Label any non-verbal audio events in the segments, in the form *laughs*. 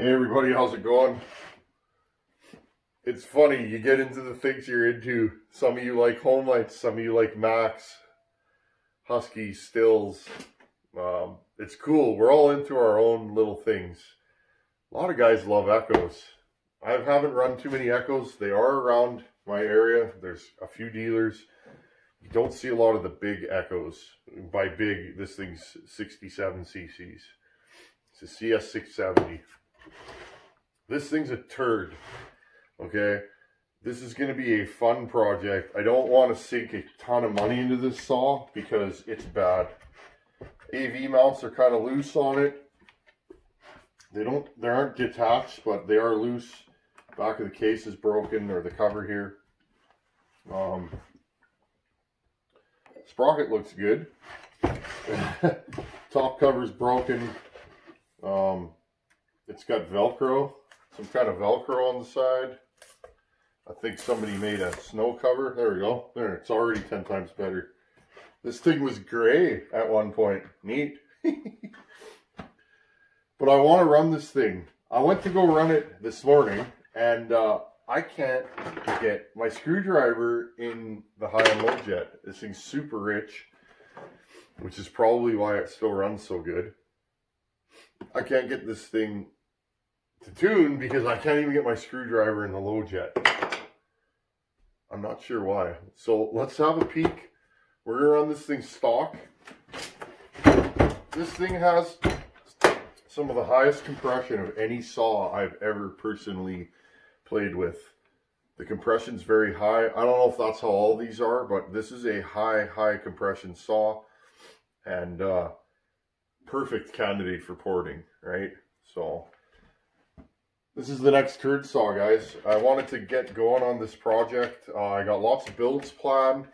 Hey everybody, how's it going? It's funny, you get into the things you're into. Some of you like Homelites, some of you like Macs, Husky, Stihls. Um, it's cool. We're all into our own little things. A lot of guys love Echoes. I haven't run too many Echoes. They are around my area. There's a few dealers. You don't see a lot of the big Echoes. By big, this thing's 67 cc's. It's a CS670. This thing's a turd, okay? This is going to be a fun project. I don't want to sink a ton of money into this saw because it's bad. AV mounts are kind of loose on it. They don't, they aren't detached, but they are loose. Back of the case is broken, or the cover here. Um, sprocket looks good. *laughs* Top cover's broken. Um, it's got Velcro some kind of Velcro on the side. I think somebody made a snow cover. There we go. There, it's already 10 times better. This thing was gray at one point. Neat. *laughs* but I want to run this thing. I went to go run it this morning, and uh, I can't get my screwdriver in the high and low jet. This thing's super rich, which is probably why it still runs so good. I can't get this thing to tune because I can't even get my screwdriver in the low jet. I'm not sure why. So let's have a peek. We're gonna run this thing stock. This thing has some of the highest compression of any saw I've ever personally played with. The compression's very high. I don't know if that's how all these are, but this is a high, high compression saw and uh, perfect candidate for porting, right? So this is the next turd saw, guys. I wanted to get going on this project. Uh, I got lots of builds planned.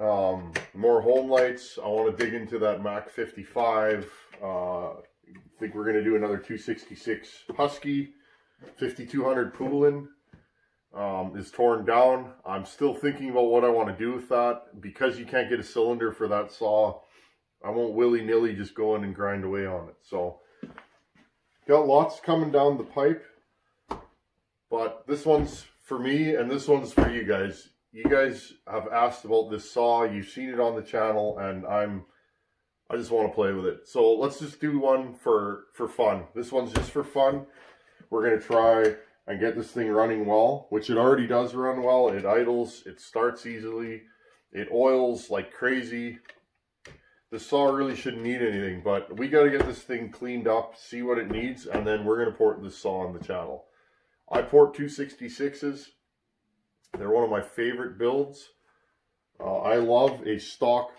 Um, more lights. I want to dig into that Mac 55. Uh, I think we're going to do another 266 Husky. 5200 Poulan um, is torn down. I'm still thinking about what I want to do with that. Because you can't get a cylinder for that saw, I won't willy-nilly just go in and grind away on it. So, got lots coming down the pipe. But this one's for me and this one's for you guys. You guys have asked about this saw. You've seen it on the channel and I'm, I just want to play with it. So let's just do one for, for fun. This one's just for fun. We're going to try and get this thing running well, which it already does run well. It idles, it starts easily, it oils like crazy. The saw really shouldn't need anything, but we got to get this thing cleaned up, see what it needs, and then we're going to port this saw on the channel. I port 266s. They're one of my favorite builds. Uh, I love a stock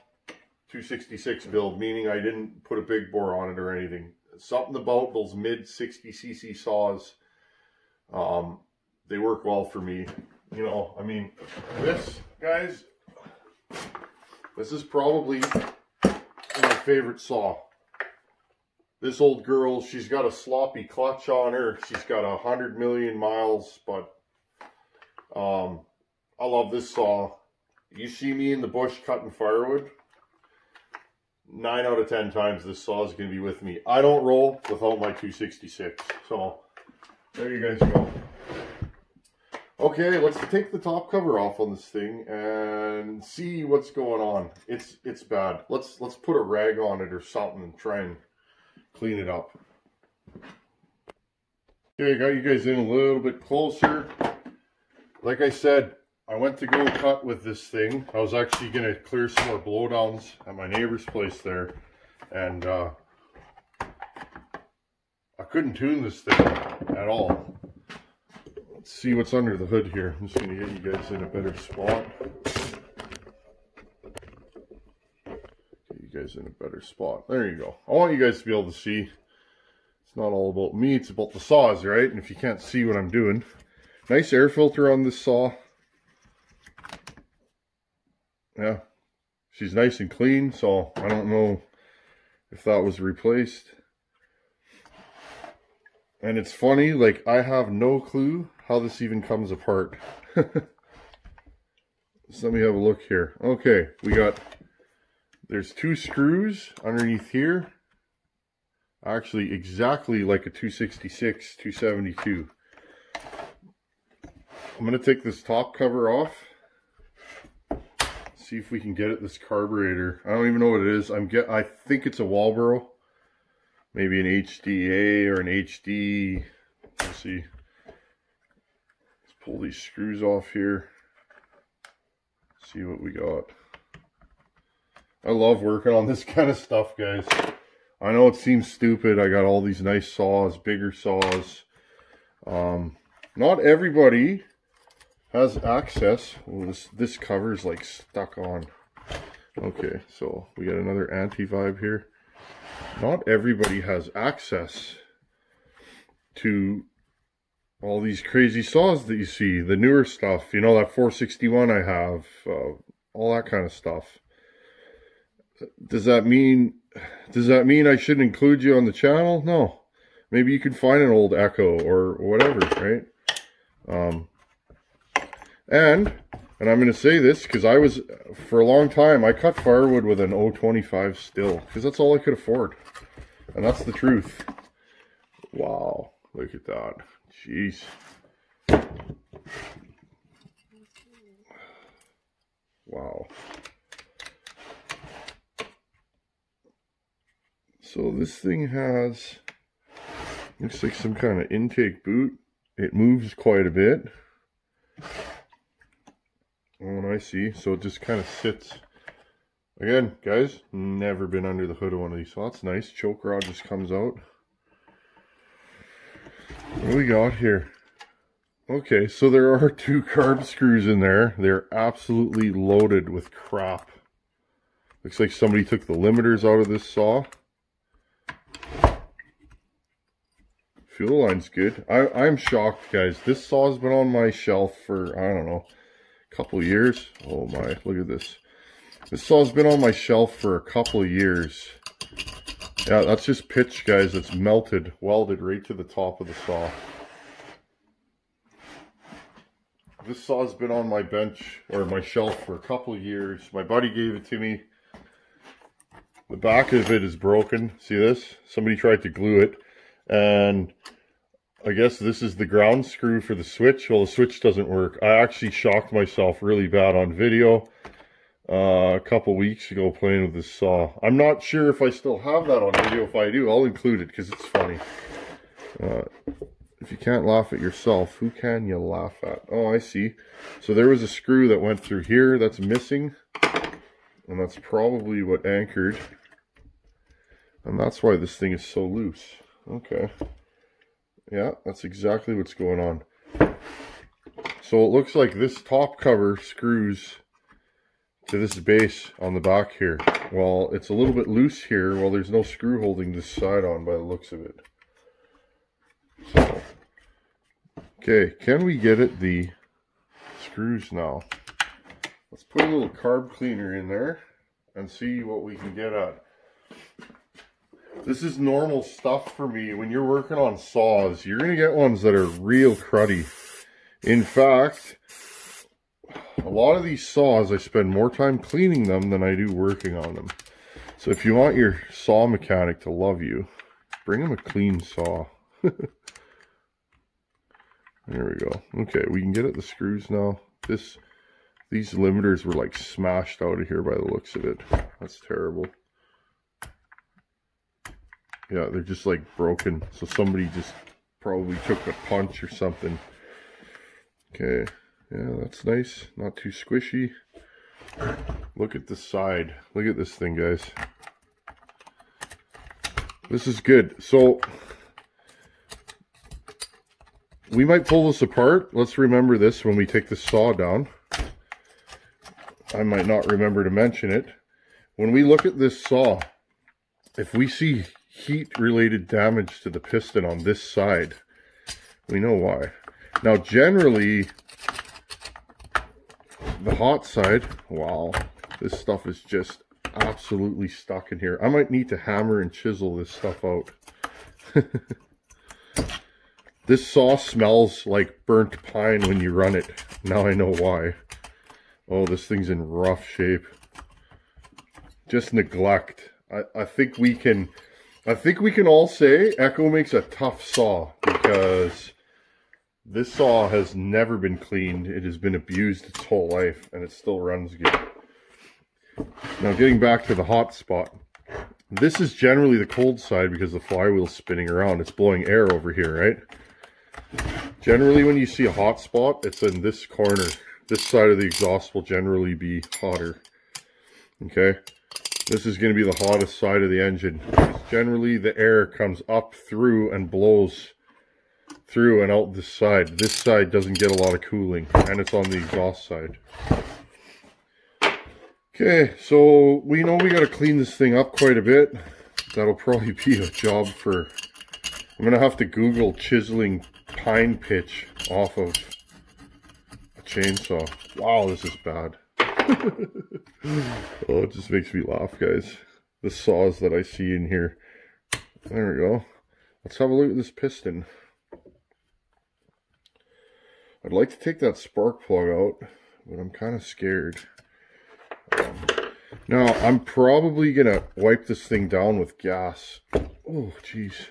266 build, meaning I didn't put a big bore on it or anything. Something about those mid 60cc saws, um, they work well for me. You know, I mean, this, guys, this is probably my favorite saw. This old girl, she's got a sloppy clutch on her. She's got a hundred million miles, but um, I love this saw. You see me in the bush cutting firewood, nine out of ten times this saw is going to be with me. I don't roll without my 266. So there you guys go. Okay, let's take the top cover off on this thing and see what's going on. It's it's bad. Let's let's put a rag on it or something and try and clean it up. Okay, I got you guys in a little bit closer. Like I said, I went to go cut with this thing. I was actually going to clear some more blowdowns at my neighbor's place there. And uh, I couldn't tune this thing at all. Let's see what's under the hood here. I'm just going to get you guys in a better spot. Guys in a better spot. There you go. I want you guys to be able to see. It's not all about me, it's about the saws, right? And if you can't see what I'm doing. Nice air filter on this saw. Yeah. She's nice and clean, so I don't know if that was replaced. And it's funny, like, I have no clue how this even comes apart. *laughs* so let me have a look here. Okay, we got there's two screws underneath here. Actually, exactly like a 266, 272. I'm going to take this top cover off. See if we can get at this carburetor. I don't even know what it is. I'm get. I think it's a Walbro. Maybe an HDA or an HD. Let's see. Let's pull these screws off here. See what we got. I love working on this *laughs* kind of stuff, guys. I know it seems stupid. I got all these nice saws, bigger saws. Um, not everybody has access. Well, this, this cover is like stuck on. Okay, so we got another anti-vibe here. Not everybody has access to all these crazy saws that you see. The newer stuff, you know, that 461 I have, uh, all that kind of stuff. Does that mean does that mean I should include you on the channel? No. Maybe you can find an old Echo or whatever, right? Um, and, and I'm going to say this because I was, for a long time, I cut firewood with an 025 Stihl because that's all I could afford. And that's the truth. Wow, look at that. Jeez. Wow. So this thing has, looks like some kind of intake boot. It moves quite a bit. Oh, I see. So it just kind of sits. Again, guys, never been under the hood of one of these. So that's nice. Choke rod just comes out. What do we got here? Okay, so there are *laughs* two carb screws in there. They're absolutely loaded with crap. Looks like somebody took the limiters out of this saw. Fuel line's good. I, I'm shocked, guys. This saw's been on my shelf for, I don't know, a couple years. Oh my, look at this. This saw's been on my shelf for a couple years. Yeah, that's just pitch, guys. It's melted, welded right to the top of the saw. This saw's been on my bench, or my shelf for a couple years. My buddy gave it to me. The back of it is broken. See this? Somebody tried to glue it and I guess this is the ground screw for the switch. Well, the switch doesn't work. I actually shocked myself really bad on video uh, a couple weeks ago playing with this saw. I'm not sure if I still have that on video. If I do, I'll include it because it's funny. Uh, if you can't laugh at yourself, who can you laugh at? Oh, I see. So there was a screw that went through here that's missing. And that's probably what anchored. And that's why this thing is so loose. Okay. Yeah, that's exactly what's going on. So it looks like this top cover screws to this base on the back here. Well, it's a little bit loose here. Well, there's no screw holding this side on by the looks of it. So, okay, can we get at the screws now? Let's put a little carb cleaner in there and see what we can get at. This is normal stuff for me. When you're working on saws, you're going to get ones that are real cruddy. In fact, a lot of these saws, I spend more time cleaning them than I do working on them. So if you want your saw mechanic to love you, bring him a clean saw. *laughs* there we go. Okay, we can get at the screws now. This, These limiters were like smashed out of here by the looks of it. That's terrible. Yeah, they're just like broken. So somebody just probably took a punch or something. Okay. Yeah, that's nice. Not too squishy. Look at the side. Look at this thing, guys. This is good. So, we might pull this apart. Let's remember this when we take the saw down. I might not remember to mention it. When we look at this saw, if we see heat-related damage to the piston on this side. We know why. Now, generally, the hot side, wow, this stuff is just absolutely stuck in here. I might need to hammer and chisel this stuff out. *laughs* this saw smells like burnt pine when you run it. Now I know why. Oh, this thing's in rough shape. Just neglect. I, I think we can I think we can all say Echo makes a tough saw because this saw has never been cleaned. It has been abused its whole life and it still runs good. Now getting back to the hot spot. This is generally the cold side because the flywheel's spinning around. It's blowing air over here, right? Generally when you see a hot spot, it's in this corner. This side of the exhaust will generally be hotter. Okay? This is going to be the hottest side of the engine. Generally the air comes up through and blows through and out this side. This side doesn't get a lot of cooling and it's on the exhaust side. Okay, so we know we got to clean this thing up quite a bit. That'll probably be a job for... I'm going to have to Google chiseling pine pitch off of a chainsaw. Wow, this is bad. *laughs* oh, it just makes me laugh, guys. The saws that I see in here. There we go. Let's have a look at this piston. I'd like to take that spark plug out, but I'm kind of scared. Now, I'm probably going to wipe this thing down with gas. Oh, jeez.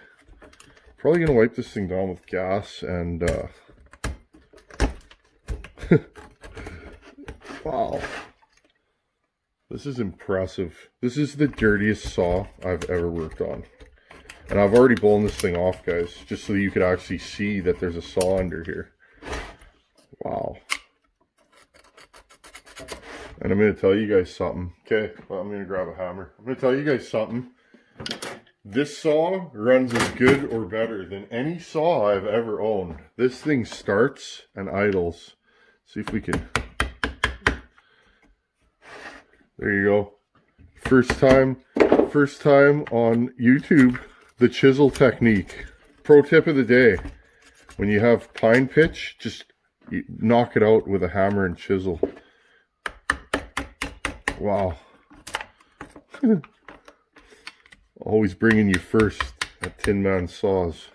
Probably going to wipe this thing down with gas and... Uh... *laughs* wow. This is impressive. This is the dirtiest saw I've ever worked on. And I've already blown this thing off, guys, just so you could actually see that there's a saw under here. Wow. And I'm going to tell you guys something. Okay, well, I'm going to grab a hammer. I'm going to tell you guys something. This saw runs as good or better than any saw I've ever owned. This thing starts and idles. See if we can... There you go. First time, first time on YouTube, the chisel technique. Pro tip of the day. When you have pine pitch, just knock it out with a hammer and chisel. Wow. *laughs* Always bringing you first at Tinman Saws.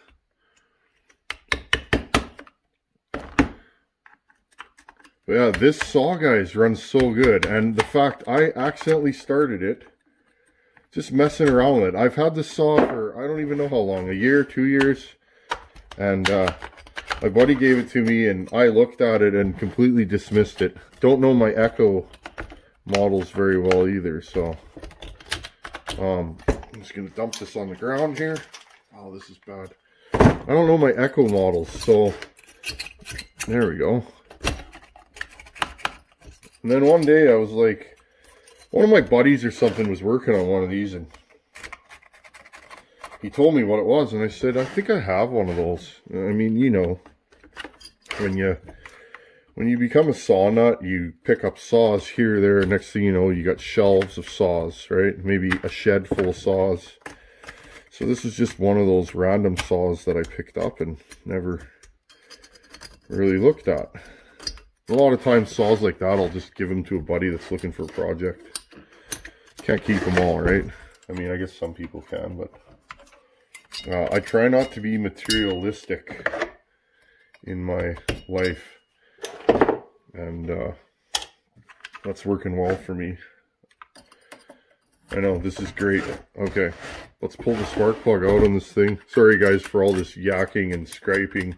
But yeah, this saw, guys, runs so good. And the fact I accidentally started it, just messing around with it. I've had this saw for, I don't even know how long, a year, two years. And uh, my buddy gave it to me and I looked at it and completely dismissed it. Don't know my Echo models very well either. So um, I'm just going to dump this on the ground here. Oh, this is bad. I don't know my Echo models, so there we go. And then one day I was like, one of my buddies or something was working on one of these and he told me what it was and I said, I think I have one of those. I mean, you know, when you when you become a saw nut, you pick up saws here, there. Next thing you know, you got shelves of saws, right? Maybe a shed full of saws. So this is just one of those random saws that I picked up and never really looked at. A lot of times saws like that, I'll just give them to a buddy that's looking for a project. Can't keep them all, right? I mean, I guess some people can, but uh, I try not to be materialistic in my life and uh, that's working well for me. I know, this is great. Okay, let's pull the spark plug out on this thing. Sorry guys for all this yakking and scraping.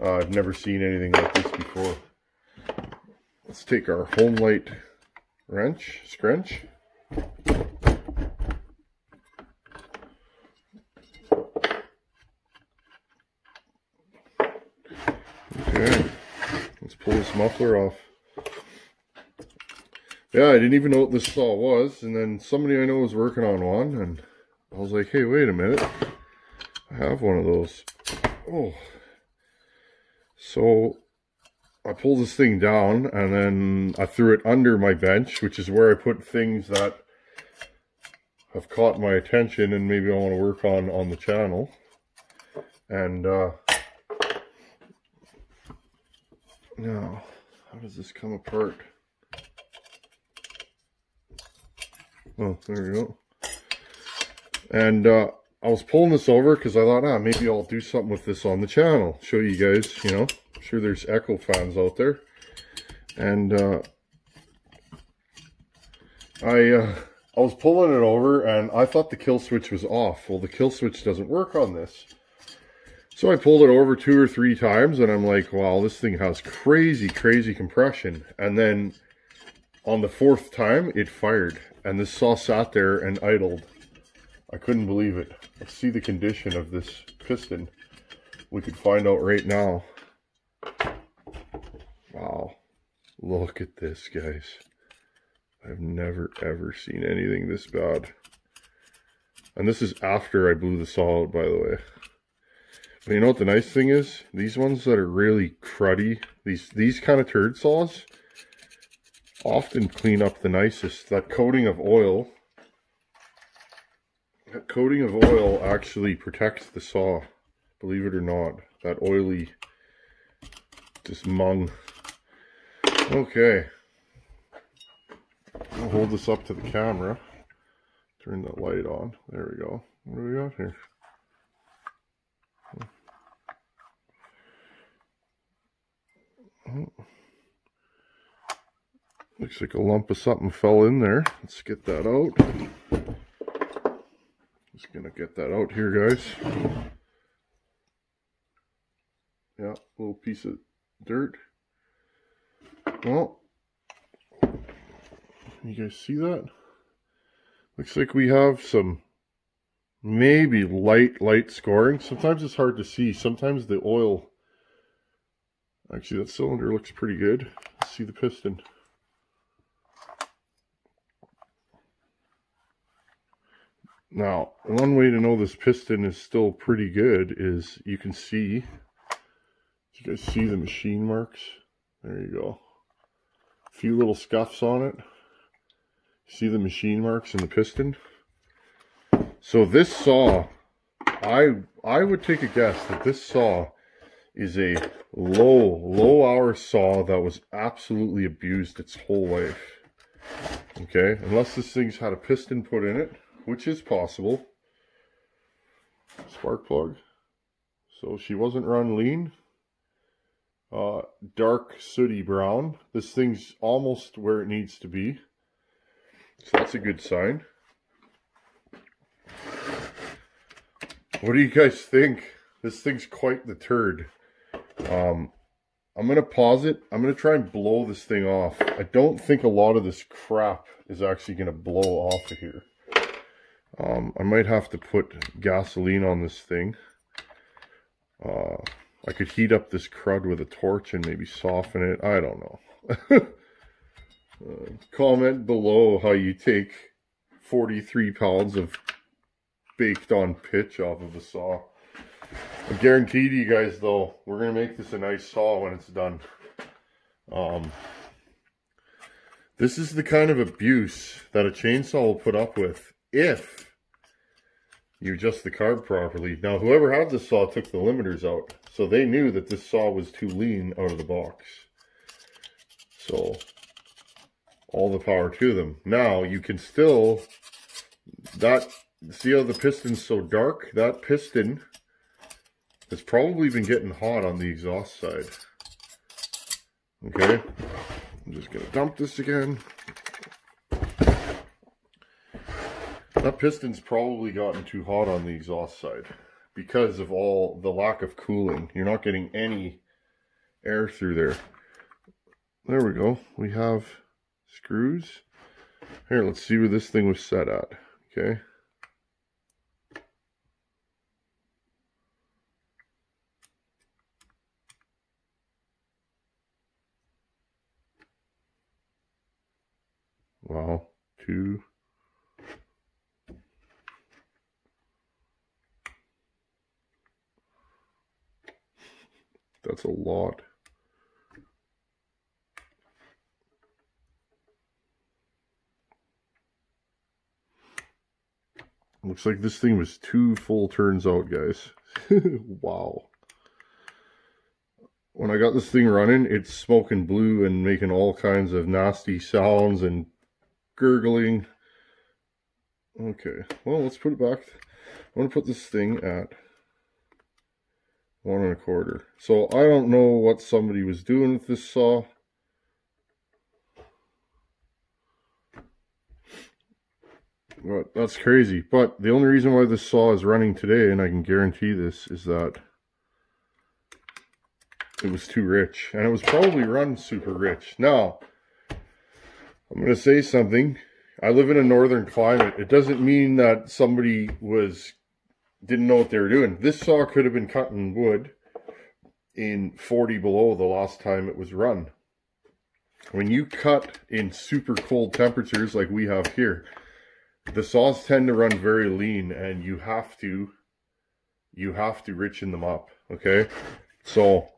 Uh, I've never seen anything like this before. Let's take our Homelite wrench, scrench. Okay let's pull this muffler off. Yeah, I didn't even know what this saw was, and then somebody I know was working on one, and I was like, hey, wait a minute. I have one of those. Oh. So, I pulled this thing down, and then I threw it under my bench, which is where I put things that have caught my attention and maybe I want to work on on the channel. And, uh, Now, how does this come apart? Oh, there we go. And uh, I was pulling this over because I thought, ah, maybe I'll do something with this on the channel. Show you guys, you know. I'm sure there's Echo fans out there. And uh, I uh, I was pulling it over and I thought the kill switch was off. Well, the kill switch doesn't work on this. So I pulled it over two or three times and I'm like, wow, this thing has crazy, crazy compression. And then on the fourth time, it fired. And this saw sat there and idled. I couldn't believe it. See the condition of this piston. We could find out right now. Wow. Look at this, guys. I've never ever seen anything this bad. And this is after I blew the saw out, by the way. But you know what the nice thing is? These ones that are really cruddy, these, these kind of turd saws, often clean up the nicest. That coating of oil, that coating of oil actually protects the saw, believe it or not. That oily, just mung. Okay. I'll hold this up to the camera. Turn the light on. There we go. What do we got here? Looks like a lump of something fell in there. Let's get that out. Just gonna get that out here, guys. Yeah, little piece of dirt. Well, you guys see that? Looks like we have some maybe light, light scoring. Sometimes it's hard to see. Sometimes the oil, actually that cylinder looks pretty good. Let's see the piston. Now, one way to know this piston is still pretty good is you can see, you guys see the machine marks? There you go. A few little scuffs on it. See the machine marks in the piston? So this saw, I I would take a guess that this saw is a low, low hour saw that was absolutely abused its whole life. Okay, unless this thing's had a piston put in it which is possible. Spark plug. So she wasn't run lean. Uh, dark sooty brown. This thing's almost where it needs to be. So that's a good sign. What do you guys think? This thing's quite the turd. Um, I'm going to pause it. I'm going to try and blow this thing off. I don't think a lot of this crap is actually going to blow off of here. Um, I might have to put gasoline on this thing. Uh, I could heat up this crud with a torch and maybe soften it. I don't know. *laughs* uh, comment below how you take 43 pounds of baked on pitch off of a saw. I guarantee you guys though, we're going to make this a nice saw when it's done. Um, this is the kind of abuse that a chainsaw will put up with if you adjust the carb properly. Now, whoever had this saw took the limiters out. So they knew that this saw was too lean out of the box. So, all the power to them. Now, you can still, that, see how the piston's so dark? That piston has probably been getting hot on the exhaust side. Okay, I'm just going to dump this again. That piston's probably gotten too hot on the exhaust side because of all the lack of cooling. You're not getting any air through there. There we go. We have screws. Here, let's see where this thing was set at. Okay. Wow. Two, That's a lot. Looks like this thing was two full turns out, guys. *laughs* wow. When I got this thing running, it's smoking blue and making all kinds of nasty sounds and gurgling. Okay, well, let's put it back. I'm going to put this thing at one and a quarter. So I don't know what somebody was doing with this saw. But that's crazy. But the only reason why this saw is running today, and I can guarantee this, is that it was too rich. And it was probably run super rich. Now, I'm going to say something. I live in a northern climate. It doesn't mean that somebody was didn't know what they were doing. This saw could have been cutting wood in 40 below the last time it was run. When you cut in super cold temperatures like we have here, the saws tend to run very lean and you have to you have to richen them up okay so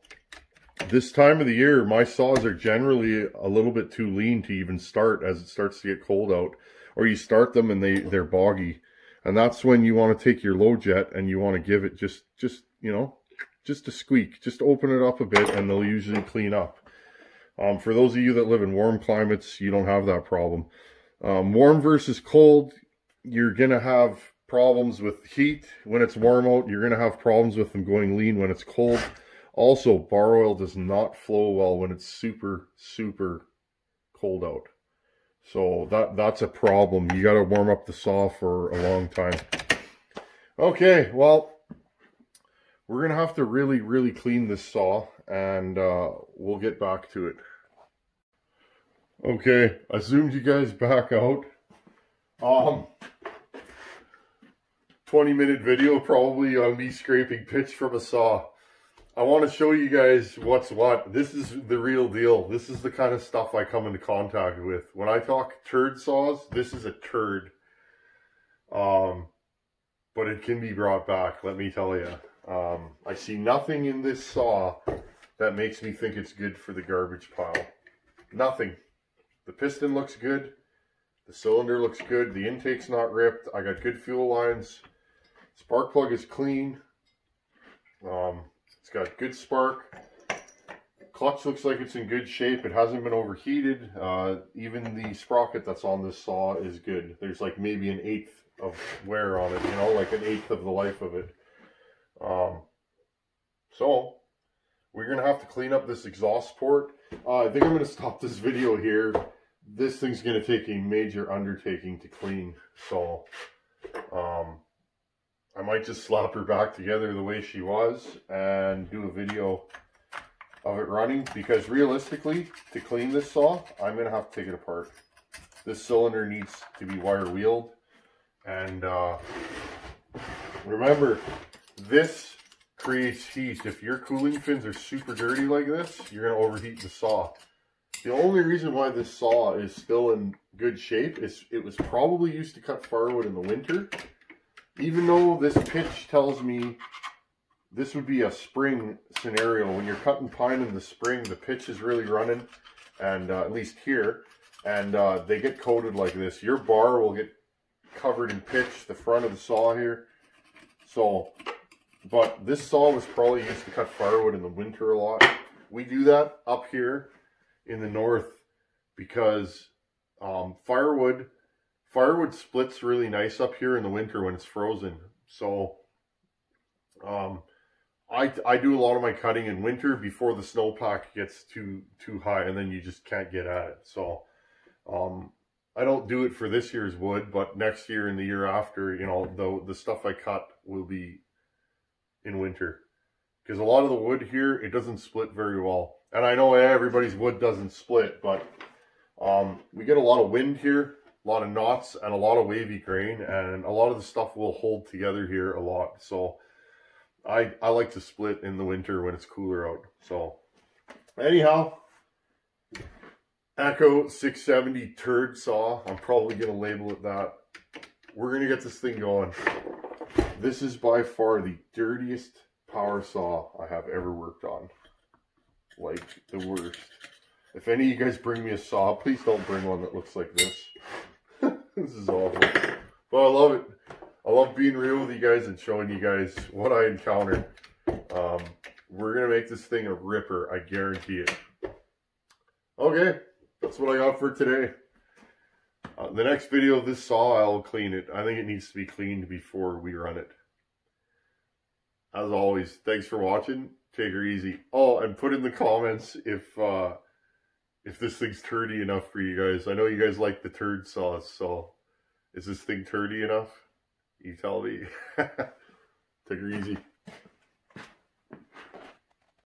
this time of the year my saws are generally a little bit too lean to even start as it starts to get cold out or you start them and they they're boggy and that's when you want to take your low jet and you want to give it just just you know just a squeak just open it up a bit and they'll usually clean up um, for those of you that live in warm climates you don't have that problem um, warm versus cold, you're going to have problems with heat when it's warm out. You're going to have problems with them going lean when it's cold. Also, bar oil does not flow well when it's super, super cold out. So that that's a problem. You got to warm up the saw for a long time. Okay, well, we're going to have to really, really clean this saw and uh, we'll get back to it. Okay, I zoomed you guys back out. Um, 20 minute video probably on me scraping pitch from a saw. I want to show you guys what's what. This is the real deal. This is the kind of stuff I come into contact with. When I talk turd saws, this is a turd. Um, but it can be brought back, let me tell you. Um, I see nothing in this saw that makes me think it's good for the garbage pile. Nothing. The piston looks good. The cylinder looks good. The intake's not ripped. I got good fuel lines. Spark plug is clean. Um, got good spark. Clutch looks like it's in good shape. It hasn't been overheated. Uh, even the sprocket that's on this saw is good. There's like maybe an eighth of wear on it, you know, like an eighth of the life of it. Um, so, we're to have to clean up this exhaust port. Uh, I think I'm to stop this video here. This thing's to take a major undertaking to clean. So, um, I might just slap her back together the way she was and do a video of it running. Because realistically, to clean this saw, I'm to have to take it apart. This cylinder needs to be wire wheeled. And uh, remember, this creates heat. If your cooling fins are super dirty like this, you're to overheat the saw. The only reason why this saw is still in good shape is it was probably used to cut firewood in the winter. Even though this pitch tells me this would be a spring scenario. When you're cutting pine in the spring, the pitch is really running, and uh, at least here, and uh, they get coated like this. Your bar will get covered in pitch, the front of the saw here. So but this saw was probably used to cut firewood in the winter a lot. We do that up here in the north because um, firewood firewood splits really nice up here in the winter when it's frozen. So um, I, I do a lot of my cutting in winter before the snowpack gets too too high and then you just can't get at it. So um, I don't do it for this year's wood, but next year and the year after, you know, the the stuff I cut will be in winter. Because a lot of the wood here, it doesn't split very well. And I know everybody's wood doesn't split, but um, we get a lot of wind here, a lot of knots, and a lot of wavy grain. And a lot of the stuff will hold together here a lot. So I, I like to split in the winter when it's cooler out. So anyhow, Echo 670 turd saw. I'm probably going to label it that. We're going to get this thing going. This is by far the dirtiest power saw I have ever worked on. Like, the worst. If any of you guys bring me a saw, please don't bring one that looks like this. *laughs* this is awful. But I love it. I love being real with you guys and showing you guys what I encountered. Um, we're going to make this thing a ripper. I guarantee it. Okay. That's what I got for today. Uh, the next video of this saw, I'll clean it. I think it needs to be cleaned before we run it. As always, thanks for watching. Take her easy. Oh, and put in the comments if uh, if this thing's turdy enough for you guys. I know you guys like the turd sauce, so is this thing turdy enough? You tell me. *laughs* Take her easy.